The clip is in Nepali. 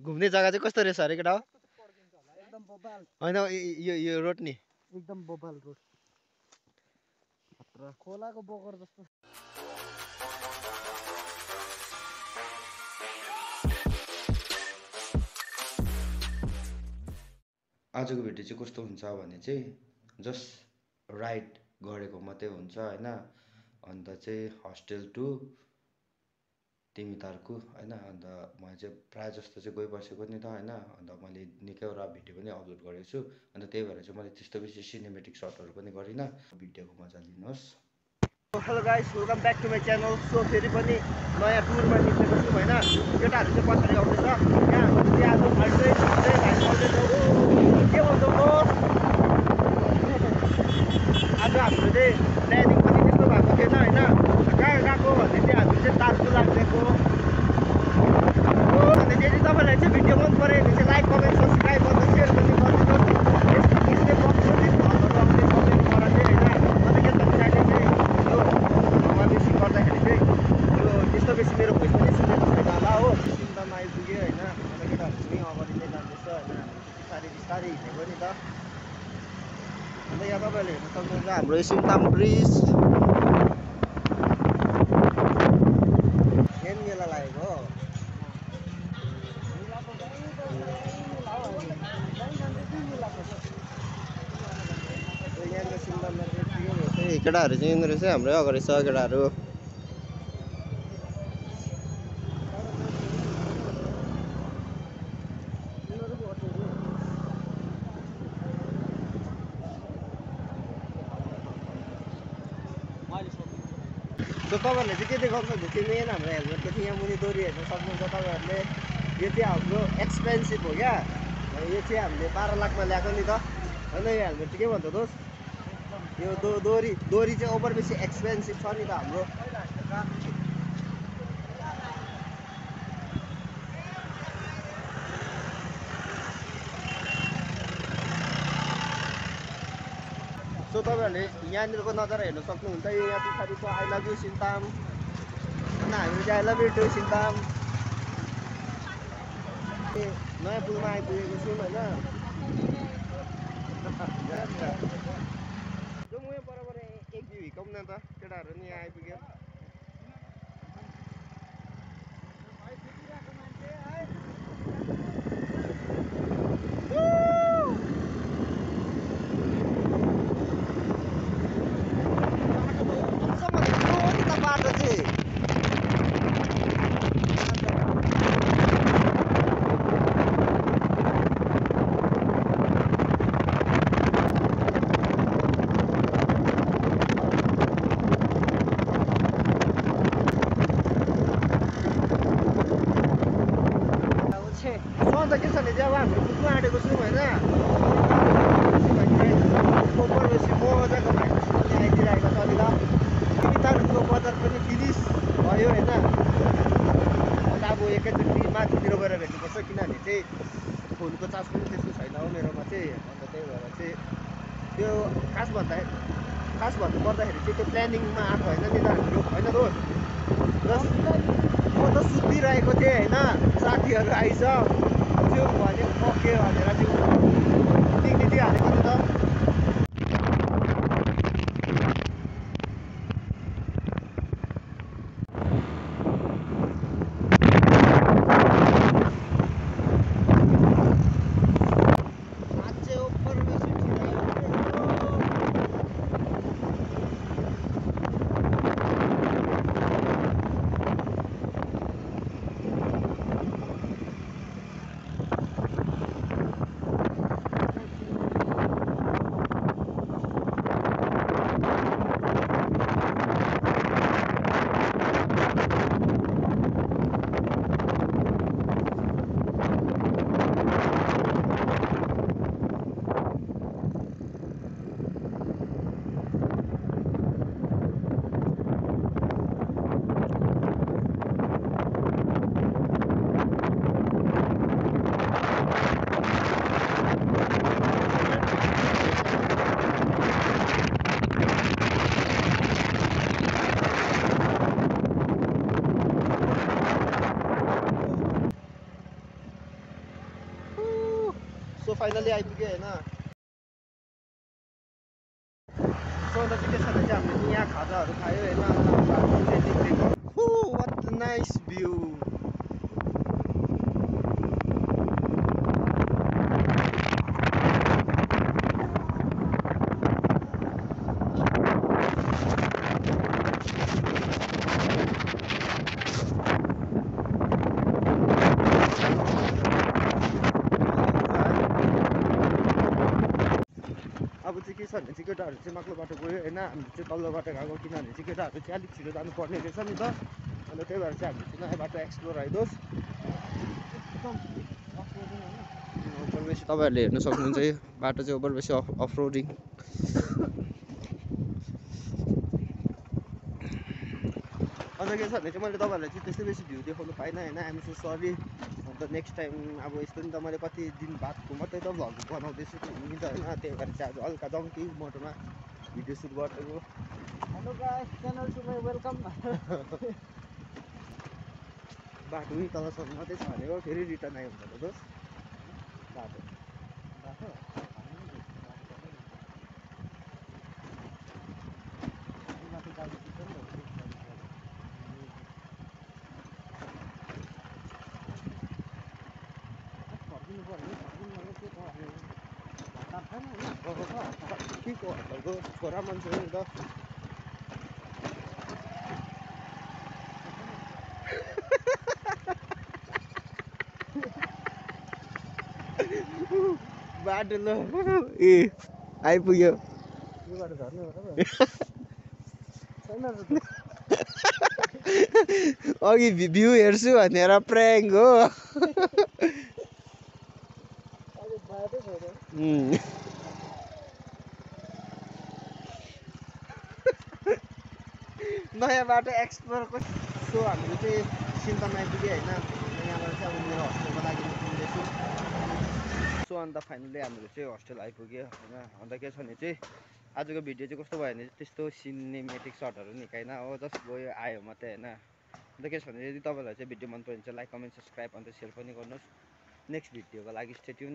घुम्ने जग्गा चाहिँ कस्तो रहेछ अरे केटा हो एकदम बबाल। होइन यो यो रोड नि। एकदम बबाल रोड। खोलाको बोकर जस्तो। आजको भिडियो चाहिँ कस्तो हुन्छ भने चाहिँ जस्ट राइड गरेको मात्रै हुन्छ होइन? अन्त चाहिँ हस्टेल टु तिमीतार्कु होइन? अन्त मैले चाहिँ प्रायः जस्तो चाहिँ गइबसेको नि त होइन? अन्त मैले निकैवटा भिडियो पनि अपलोड गरेको छु। अन्त त्यही भएर चाहिँ मैले त्यस्तो बेसी सिनेमेटिक सर्टहरू पनि गरिनँ। भिडियोको मजा लिनुहोस्। Hello guys welcome back to my channel so फेरि पनि नयाँ टुरमा निस्केको छु होइन? केटाहरू चाहिँ पछाडि आउँदैछ। यहाँ हाम्रो चाहिँ आज हामी आउँदैछौँ के भन्छौ आज हाम्रो चाहिँ प्लानिङ पनि त्यस्तो भएको थिएन होइन? चाहिँ ताजको लाग्दिएको अन्त यदि तपाईँलाई चाहिँ भिडियो मन पऱ्यो भने चाहिँ लाइक कमेन्ट सब्सक्राइब गर्नु सेयर पनि गरिदिनुहोस् चाहिँ होइन बेसी गर्दाखेरि चाहिँ यो त्यस्तो बेसी मेरो भोइस पनि सुनेको छैन होला हो सिन्तामा आइपुग्यो होइन अन्त केटाहरू पनि अगाडि नै जाँदैछ होइन बिस्तारै बिस्तारै हिँडेको नि त अन्त यहाँ तपाईँहरूले हेर्न सक्नुहुन्छ हाम्रो सिन्ताम ब्रिज मेन मेला लागेको हो यहाँनिर सिन्ताममा चाहिँ केटाहरू चाहिँ यिनीहरू चाहिँ हाम्रै अगाडि छ केटाहरू सो तपाईँहरूले चाहिँ के देखाउनु सक्छ त्यो मेन हाम्रो हेलमेटको यहाँ मुनि डोरी हेर्न सक्नुहुन्छ तपाईँहरूले। यो चाहिँ हाम्रो एक्सपेन्सिभ हो क्या। यो चाहिँ हामीले बाह्र लाखमा ल्याएको नि त। होइन यो हेलमेट चाहिँ के भन्छ दोस्त? यो दो डोरी डोरी चाहिँ ओभर बेसी एक्सपेन्सिभ छ नि त हाम्रो। सो तपाईँहरूले यहाँनिरको नजारा हेर्न सक्नुहुन्छ। यो यहाँ पछाडि छ आई लभ यु सिन्ताम होइन हामीले चाहिँ I love you to Sintam नयाँ पुलमा आइपुगेको छौँ होइन? एक भ्यू हिकाउँ न त केटाहरू नि यहाँ आइपुग्यो बाटो चाहिँ सन्त के छ भने चाहिँ अब हाम्रो कुद्नु आँटेको छौँ होइन ओभर बेसी मजाको भाइरस पनि आइदिइरहेको छ त तिमीतारको बजार पनि फिनिस भयो होइन। अन्त अब एकैचोटि माथितिर गएर भेट्नुपर्छ किनभने चाहिँ फोनको चार्ज पनि त्यस्तो छैन हो मेरोमा चाहिँ। अन्त त्यही भएर चाहिँ त्यो खास भन्दा खास भन्नु पर्दाखेरि चाहिँ त्यो प्लानिङमा आएको होइन नि त हाम्रो होइन दोस्त? जस्ट म त सुतिरहेको थिएँ होइन साथीहरू आइज त्यो भने ओके भनेर चाहिँ निक्लिदिइहालेको नि त अझै ओभर बेसी छिरायो। फाइनली आइपुग्यो होइन अन्त चाहिँ हामीले यहाँ खाजाहरू खायो होइन नाइस भ्यू अब चाहिँ के छ भने चाहिँ केटाहरू चाहिँ माथिल्लो बाटो गयो होइन? हामीले चाहिँ तल्लो बाटो गएको किनभने चाहिँ केटाहरू चाहिँ अलिक छिटो जानुपर्ने रहेछ नि त। अन्त त्यही भएर चाहिँ हामीले चाहिँ नयाँ बाटो एक्सप्लोर आइदियोस्। ओभर बेसी तपाईँहरूले हेर्न सक्नुहुन्छ यो बाटो चाहिँ ओभर बेसी अफ अफ रोडिङ अन्त के छ भने चाहिँ मैले तपाईँहरूलाई चाहिँ त्यस्तै बेसी भ्यू देखाउनु पाइनँ होइन? आइएम सो सरी अन्त नेक्स्ट टाइम अब यस्तो नि त मैले कति दिन बादको मात्रै त भ्लग बनाउँदैछु नि त होइन त्यही भएर चाहिँ आज हल्का जङ्की मोटोमा भिडियो सुट गरेको hello guys channel to my welcome बाटो उही तलसम्म मात्रै छ भनेको फेरि रिटर्न आयो भने त बाटो। बाटो गाडी छिटो नि त फर्किनु पऱ्यो फर्किनु पर्यो के छ हतार छैन होइन के को हतारको छोरा मान्छे नि त बाटो ल ए आइपुग्यो। अघि भ्यू हेर्छु भनेर प्र्याङ्क हो अहिले बाटै छैन उम्। नयाँ बाटो एक्सप्लोरको सो हामीले चाहिँ सिन्तामा आइपुग्यो होइन यहाँबाट चाहिँ अब मेरो हस्टेलको लागि निस्किँदैछु। सो अन्त फाइनली हामीले चाहिँ हस्टेल आइपुग्यो होइन। अन्त के छ भने चाहिँ आजको भिडियो चाहिँ कस्तो भयो भने त्यस्तो सिनेमेटिक सर्टहरू निकाइन। हो जस्ट गयो आयो मात्रै होइन। अन्त के छ भने यदि तपाईँहरूलाई चाहिँ भिडियो मन पऱ्यो भने चाहिँ लाइक कमेन्ट सब्सक्राइब अन्त सेयर पनि गर्नुहोस्। नेक्स्ट भिडियोको लागि स्टेट्युन